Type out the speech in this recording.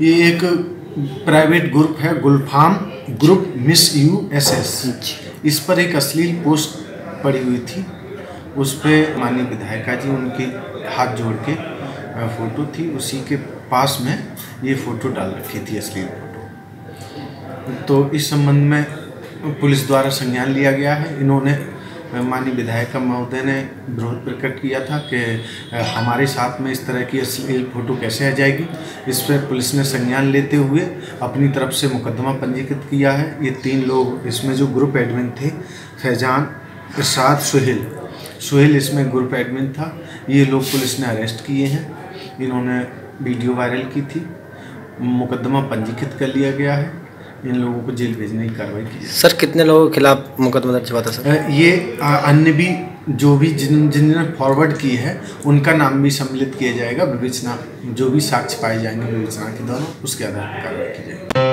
ये एक private group है Gulfam group miss U S S इस पर एक अश्लील पोस्ट पड़ी हुई थी। उस पर माननीय विधायिका जी, उनके हाथ जोड़ के फ़ोटो थी। उसी के पास में ये फ़ोटो डाल रखी थी, अश्लील फ़ोटो तो इस संबंध में पुलिस द्वारा संज्ञान लिया गया है। इन्होंने माननीय विधायिका महोदय ने विरोध प्रकट किया था कि हमारे साथ में इस तरह की अश्लील फ़ोटो कैसे आ जाएगी? इस पर पुलिस ने संज्ञान लेते हुए अपनी तरफ़ से मुकदमा पंजीकृत किया है। ये तीन लोग इसमें जो ग्रुप एडमिन थे, फैजान, इरशाद, सुहेल। सुहेल इसमें ग्रुप एडमिन था। ये लोग पुलिस ने अरेस्ट किए हैं। इन्होंने वीडियो वायरल की थी। मुकदमा पंजीकृत कर लिया गया है। इन लोगों को जेल भेजने की कार्रवाई की जाए। सर कितने लोगों के खिलाफ मुकदमा दर्ज हुआ था सर? ये अन्य भी जो भी जिन जिन्होंने फॉरवर्ड की है उनका नाम भी सम्मिलित किया जाएगा विवेचना जो भी साक्ष्य पाए जाएँगे विवेचना के दौरान उसके आधार पर कार्रवाई की जाएगी।